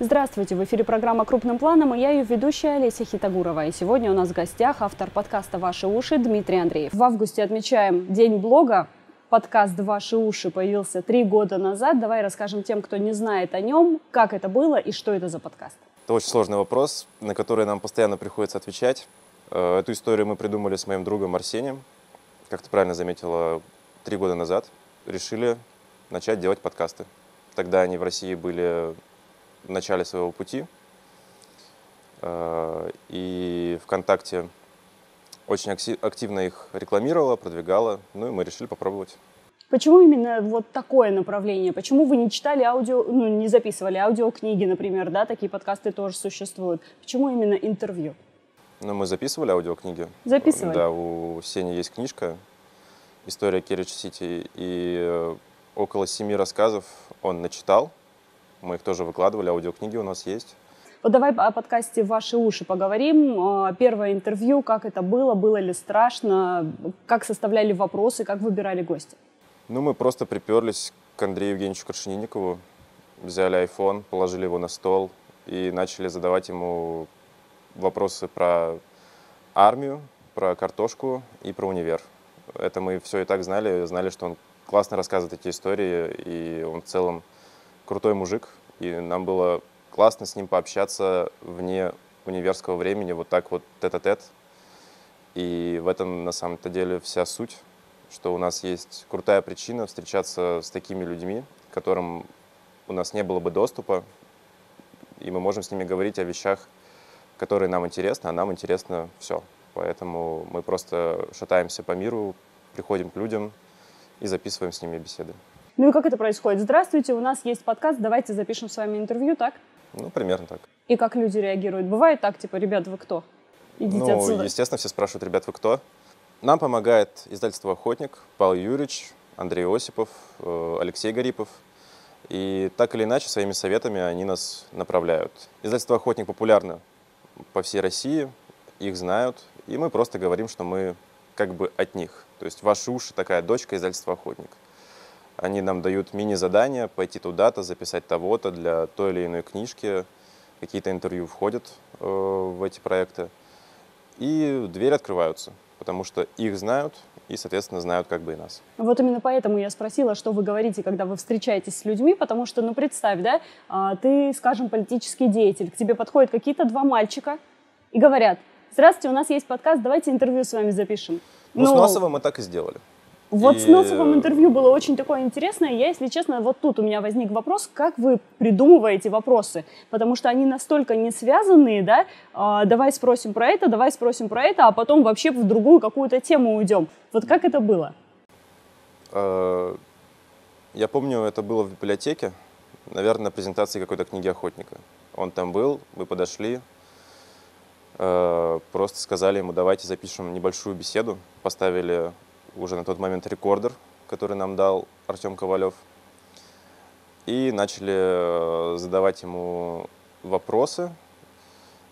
Здравствуйте, в эфире программа «Крупным планом» и я ее ведущая Олеся Хитагурова. И сегодня у нас в гостях автор подкаста «Ваши уши» Дмитрий Андреев. В августе отмечаем День блога. Подкаст «Ваши уши» появился три года назад. Давай расскажем тем, кто не знает о нем, как это было и что это за подкаст. Это очень сложный вопрос, на который нам постоянно приходится отвечать. Э, эту историю мы придумали с моим другом Арсением. Как ты правильно заметила, три года назад решили начать делать подкасты. Тогда они в России были в начале своего пути. Э, и ВКонтакте очень активно их рекламировала, продвигала. Ну и мы решили попробовать. Почему именно вот такое направление? Почему вы не читали аудио, ну, не записывали аудиокниги, например, да, такие подкасты тоже существуют? Почему именно интервью? Ну, мы записывали аудиокниги. Записывали? Да, у Сени есть книжка «История Керридж-Сити», и э, около семи рассказов он начитал, мы их тоже выкладывали, аудиокниги у нас есть. Вот давай о подкасте «Ваши уши» поговорим. А, первое интервью, как это было, было ли страшно, как составляли вопросы, как выбирали гостя? Ну, мы просто приперлись к Андрею Евгеньевичу Крашенинникову, взяли iPhone, положили его на стол и начали задавать ему вопросы про армию, про картошку и про универ. Это мы все и так знали, знали, что он классно рассказывает эти истории, и он в целом крутой мужик, и нам было классно с ним пообщаться вне универского времени, вот так вот тет-а-тет. И в этом на самом-то деле вся суть, что у нас есть крутая причина встречаться с такими людьми, которым у нас не было бы доступа, и мы можем с ними говорить о вещах, которые нам интересны, а нам интересно все. Поэтому мы просто шатаемся по миру, приходим к людям и записываем с ними беседы. Ну и как это происходит? Здравствуйте, у нас есть подкаст, давайте запишем с вами интервью, так? Ну, примерно так. И как люди реагируют? Бывает так, типа, ребят, вы кто? Идите ну, отсюда. естественно, все спрашивают, ребят, вы кто? Нам помогает издательство «Охотник», Павел Юрьевич, Андрей Осипов, э, Алексей Гарипов. И так или иначе, своими советами они нас направляют. Издательство «Охотник» популярно по всей России, их знают, и мы просто говорим, что мы как бы от них. То есть «Ваши уши» такая дочка издательства «Охотник». Они нам дают мини-задания, пойти туда-то, записать того-то для той или иной книжки. Какие-то интервью входят э, в эти проекты. И двери открываются, потому что их знают и, соответственно, знают как бы и нас. Вот именно поэтому я спросила, что вы говорите, когда вы встречаетесь с людьми, потому что, ну, представь, да, а, ты, скажем, политический деятель, к тебе подходят какие-то два мальчика и говорят, здравствуйте, у нас есть подкаст, давайте интервью с вами запишем. Ну, ну с Носовым мы так и сделали. Вот и... с Носовым интервью было очень такое интересное. Я, если честно, вот тут у меня возник вопрос, как вы придумываете вопросы? Потому что они настолько не связанные, да? А, давай спросим про это, давай спросим про это, а потом вообще в другую какую-то тему уйдем. Вот как это было? А, я помню, это было в библиотеке, наверное, на презентации какой-то книги охотника. Он там был, мы подошли, а, просто сказали ему, давайте запишем небольшую беседу, поставили уже на тот момент рекордер, который нам дал Артем Ковалев. И начали э, задавать ему вопросы.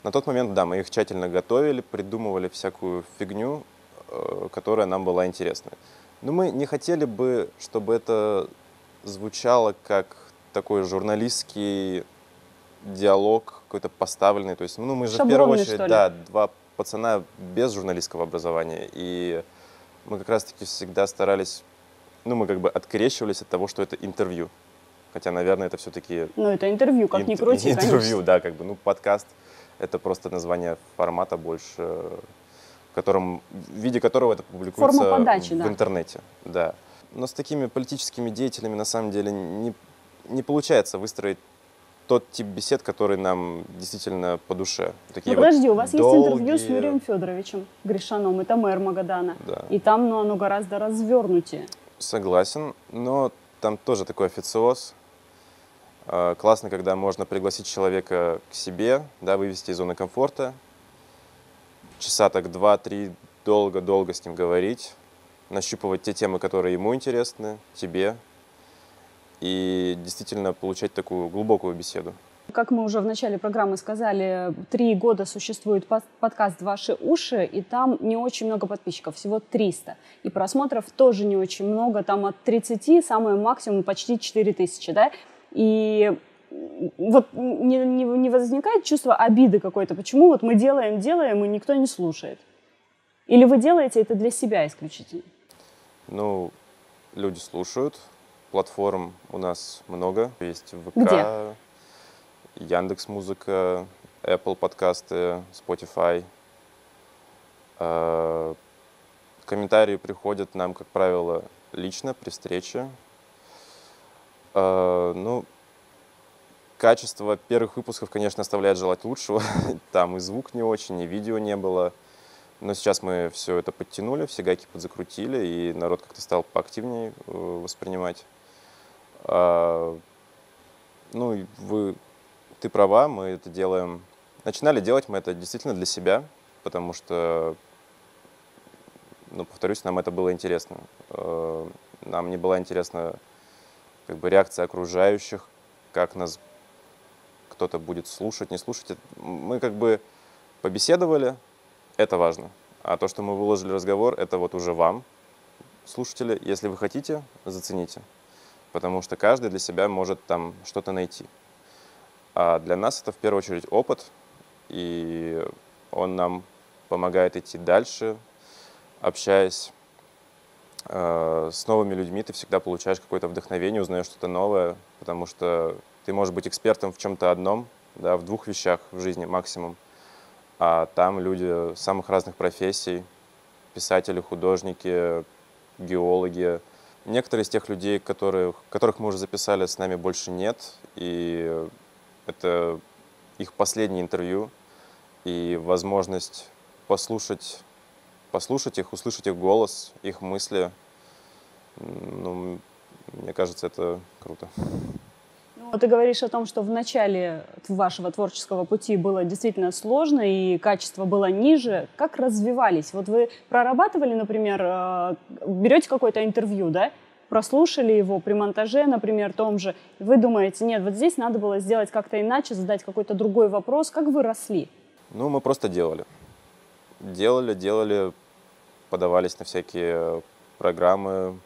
На тот момент, да, мы их тщательно готовили, придумывали всякую фигню, э, которая нам была интересна. Но мы не хотели бы, чтобы это звучало как такой журналистский диалог какой-то поставленный. То есть, ну, мы же Шаблонный, в первую очередь, да, два пацана без журналистского образования. И мы как раз-таки всегда старались, ну, мы как бы открещивались от того, что это интервью. Хотя, наверное, это все-таки... Ну, это интервью, как ни крути, Интервью, конечно. да, как бы, ну, подкаст — это просто название формата больше, в котором, в виде которого это публикуется подачи, в да. интернете. Да. Но с такими политическими деятелями, на самом деле, не, не получается выстроить тот тип бесед, который нам действительно по душе. Такие ну, подожди, вот у вас долгие... есть интервью с Юрием Федоровичем Гришаном, это мэр Магадана. Да. И там ну, оно гораздо развернутее. Согласен, но там тоже такой официоз. А, классно, когда можно пригласить человека к себе, да, вывести из зоны комфорта, часа так два-три долго-долго с ним говорить, нащупывать те темы, которые ему интересны, тебе, и действительно получать такую глубокую беседу. Как мы уже в начале программы сказали, три года существует подкаст «Ваши уши», и там не очень много подписчиков, всего 300. И просмотров тоже не очень много, там от 30, самое максимум почти 4 тысячи, да? И вот не, не, не возникает чувство обиды какой-то, почему вот мы делаем, делаем, и никто не слушает? Или вы делаете это для себя исключительно? Ну, люди слушают, платформ у нас много, есть ВК, Где? Яндекс Музыка, Apple подкасты, Spotify. А, комментарии приходят нам, как правило, лично при встрече. А, ну, качество первых выпусков, конечно, оставляет желать лучшего. Там и звук не очень, и видео не было. Но сейчас мы все это подтянули, все гайки подзакрутили, и народ как-то стал поактивнее э, воспринимать. А, ну, вы ты права, мы это делаем... Начинали делать мы это действительно для себя, потому что, ну, повторюсь, нам это было интересно. Э, нам не была интересна как бы реакция окружающих, как нас кто-то будет слушать, не слушать. Мы как бы побеседовали, это важно. А то, что мы выложили разговор, это вот уже вам, слушатели. Если вы хотите, зацените. Потому что каждый для себя может там что-то найти. А для нас это в первую очередь опыт, и он нам помогает идти дальше, общаясь э, с новыми людьми, ты всегда получаешь какое-то вдохновение, узнаешь что-то новое, потому что ты можешь быть экспертом в чем-то одном, да, в двух вещах в жизни максимум, а там люди самых разных профессий, писатели, художники, геологи. Некоторые из тех людей, которых, которых мы уже записали, с нами больше нет, и это их последнее интервью и возможность послушать, послушать их, услышать их голос, их мысли. Ну, мне кажется, это круто. Ты говоришь о том, что в начале вашего творческого пути было действительно сложно и качество было ниже. Как развивались? Вот вы прорабатывали, например, э, берете какое-то интервью, да, прослушали его при монтаже, например, том же, вы думаете, нет, вот здесь надо было сделать как-то иначе, задать какой-то другой вопрос. Как вы росли? Ну, мы просто делали. Делали, делали, подавались на всякие программы,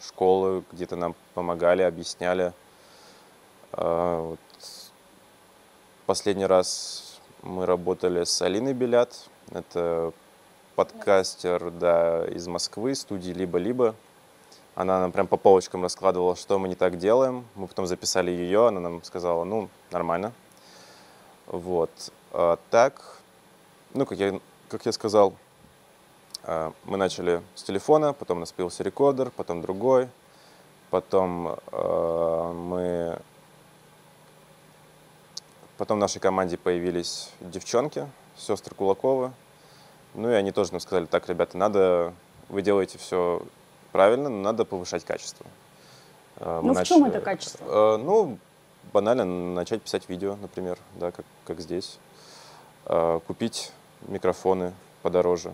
школы, где-то нам помогали, объясняли. А, вот. Последний раз мы работали с Алиной Белят. Это подкастер да, из Москвы, студии «Либо-либо». Она нам прям по полочкам раскладывала, что мы не так делаем. Мы потом записали ее, она нам сказала, ну, нормально. Вот. А так, ну, как я, как я сказал, а, мы начали с телефона, потом у нас появился рекордер, потом другой, потом э, мы... Потом в нашей команде появились девчонки, сестры Кулаковы. Ну и они тоже нам сказали, так, ребята, надо, вы делаете все правильно, но надо повышать качество. Э, мы ну, нач... в чем это качество? Э, ну, банально начать писать видео, например, да, как, как здесь. Э, купить микрофоны подороже.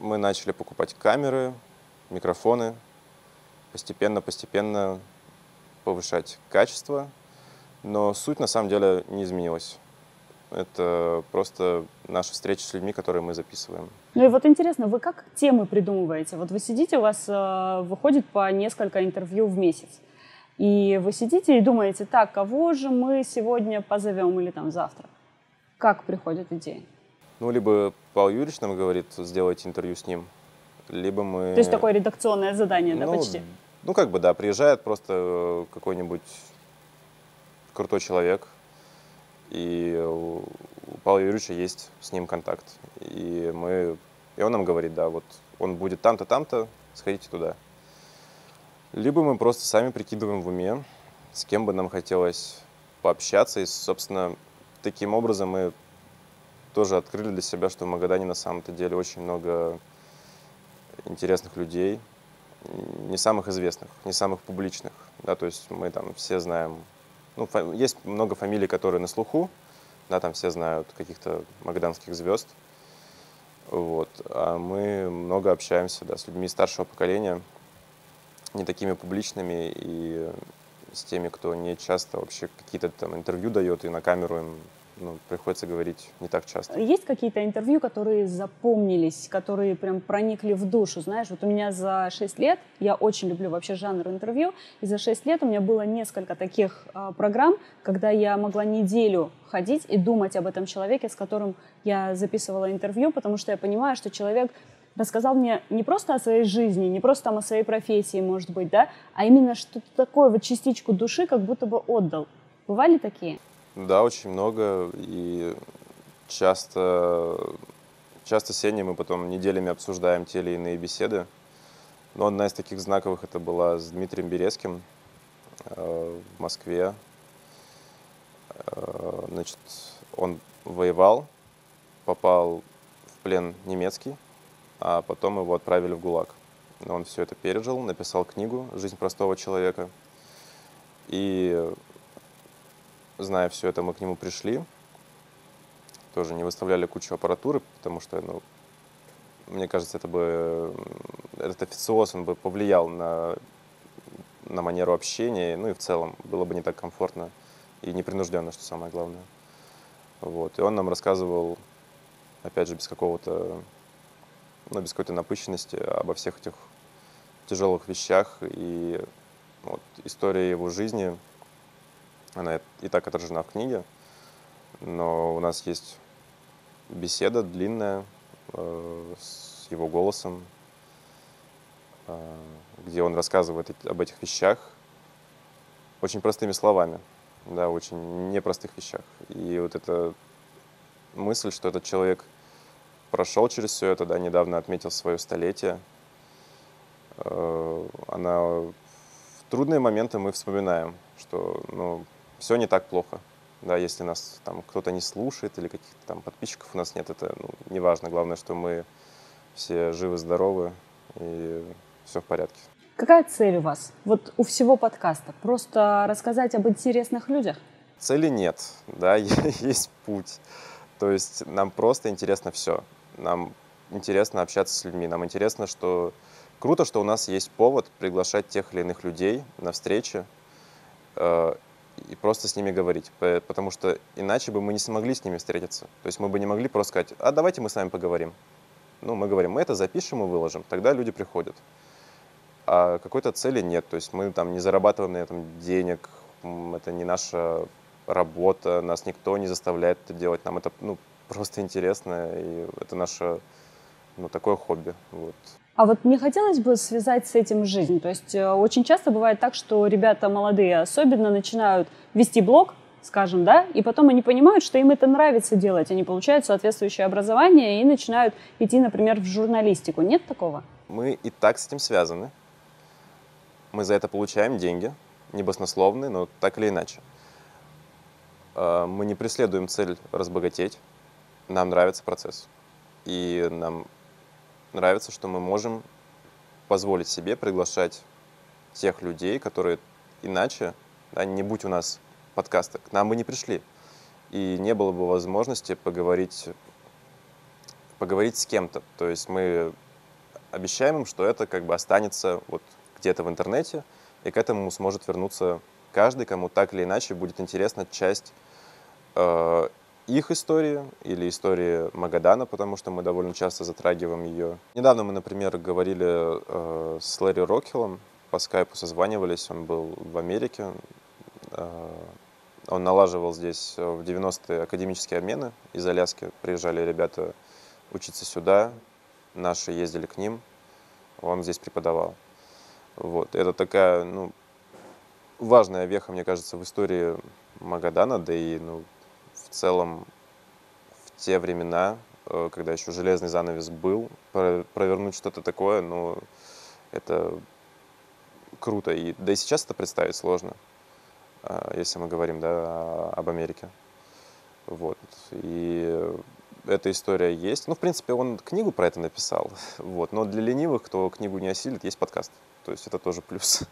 Мы начали покупать камеры, микрофоны, постепенно-постепенно повышать качество, но суть на самом деле не изменилась. Это просто наша встреча с людьми, которые мы записываем. Ну и вот интересно, вы как темы придумываете? Вот вы сидите, у вас э, выходит по несколько интервью в месяц. И вы сидите и думаете, так, кого же мы сегодня позовем или там завтра? Как приходят идеи? Ну, либо Павел Юрьевич нам говорит, сделайте интервью с ним, либо мы... То есть такое редакционное задание, ну, да, почти? Ну, как бы, да, приезжает просто какой-нибудь крутой человек, и у Павла Юрьевича есть с ним контакт. И, мы, и он нам говорит, да, вот он будет там-то, там-то, сходите туда. Либо мы просто сами прикидываем в уме, с кем бы нам хотелось пообщаться. И, собственно, таким образом мы тоже открыли для себя, что в Магадане на самом-то деле очень много интересных людей, не самых известных, не самых публичных. Да, то есть мы там все знаем ну, есть много фамилий, которые на слуху, да, там все знают каких-то магаданских звезд. Вот. А мы много общаемся да, с людьми старшего поколения, не такими публичными, и с теми, кто не часто вообще какие-то там интервью дает и на камеру им ну, приходится говорить не так часто. Есть какие-то интервью, которые запомнились, которые прям проникли в душу? Знаешь, вот у меня за 6 лет, я очень люблю вообще жанр интервью, и за 6 лет у меня было несколько таких э, программ, когда я могла неделю ходить и думать об этом человеке, с которым я записывала интервью, потому что я понимаю, что человек рассказал мне не просто о своей жизни, не просто там о своей профессии, может быть, да, а именно что-то такое, вот частичку души как будто бы отдал. Бывали такие? Да, очень много. И часто, часто с Сеней мы потом неделями обсуждаем те или иные беседы. Но одна из таких знаковых это была с Дмитрием Березким э, в Москве. Э, значит, он воевал, попал в плен немецкий, а потом его отправили в ГУЛАГ. Он все это пережил, написал книгу «Жизнь простого человека». И зная все это, мы к нему пришли. Тоже не выставляли кучу аппаратуры, потому что, ну, мне кажется, это бы, этот официоз, он бы повлиял на, на манеру общения, ну и в целом было бы не так комфортно и непринужденно, что самое главное. Вот. И он нам рассказывал, опять же, без какого-то, ну, без какой-то напыщенности обо всех этих тяжелых вещах. И вот, история его жизни, она и так отражена в книге, но у нас есть беседа длинная э, с его голосом, э, где он рассказывает об этих вещах очень простыми словами, да, очень непростых вещах. И вот эта мысль, что этот человек прошел через все это, да, недавно отметил свое столетие, э, она в трудные моменты мы вспоминаем, что, ну, все не так плохо. Да, если нас там кто-то не слушает или каких-то там подписчиков у нас нет, это ну, не важно. Главное, что мы все живы, здоровы и все в порядке. Какая цель у вас? Вот у всего подкаста? Просто рассказать об интересных людях? Цели нет, да, есть путь. То есть нам просто интересно все. Нам интересно общаться с людьми. Нам интересно, что круто, что у нас есть повод приглашать тех или иных людей на встречи э, и просто с ними говорить, потому что иначе бы мы не смогли с ними встретиться. То есть мы бы не могли просто сказать, а давайте мы с вами поговорим. Ну, мы говорим, мы это запишем и выложим, тогда люди приходят. А какой-то цели нет, то есть мы там не зарабатываем на этом денег, это не наша работа, нас никто не заставляет это делать, нам это ну, просто интересно, и это наше ну, такое хобби. Вот. А вот мне хотелось бы связать с этим жизнь. То есть э, очень часто бывает так, что ребята молодые особенно начинают вести блог, скажем, да, и потом они понимают, что им это нравится делать. Они получают соответствующее образование и начинают идти, например, в журналистику. Нет такого? Мы и так с этим связаны. Мы за это получаем деньги, не баснословные, но так или иначе. Э, мы не преследуем цель разбогатеть. Нам нравится процесс. И нам нравится, что мы можем позволить себе приглашать тех людей, которые иначе, да, не будь у нас подкаста, к нам бы не пришли. И не было бы возможности поговорить, поговорить с кем-то. То есть мы обещаем им, что это как бы останется вот где-то в интернете, и к этому сможет вернуться каждый, кому так или иначе будет интересна часть э, их истории или истории Магадана, потому что мы довольно часто затрагиваем ее. Недавно мы, например, говорили э, с Лэри Рокхиллом, по скайпу созванивались, он был в Америке, э, он налаживал здесь в 90-е академические обмены из Аляски, приезжали ребята учиться сюда, наши ездили к ним, он здесь преподавал. Вот. Это такая, ну, важная веха, мне кажется, в истории Магадана, да и, ну, целом в те времена, э, когда еще железный занавес был, провернуть что-то такое, ну, это круто. И, да и сейчас это представить сложно, э, если мы говорим да, об Америке. Вот. И эта история есть. Ну, в принципе, он книгу про это написал. Вот. Но для ленивых, кто книгу не осилит, есть подкаст. То есть это тоже плюс.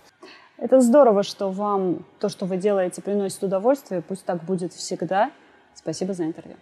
Это здорово, что вам то, что вы делаете, приносит удовольствие. Пусть так будет всегда. Спасибо за интервью.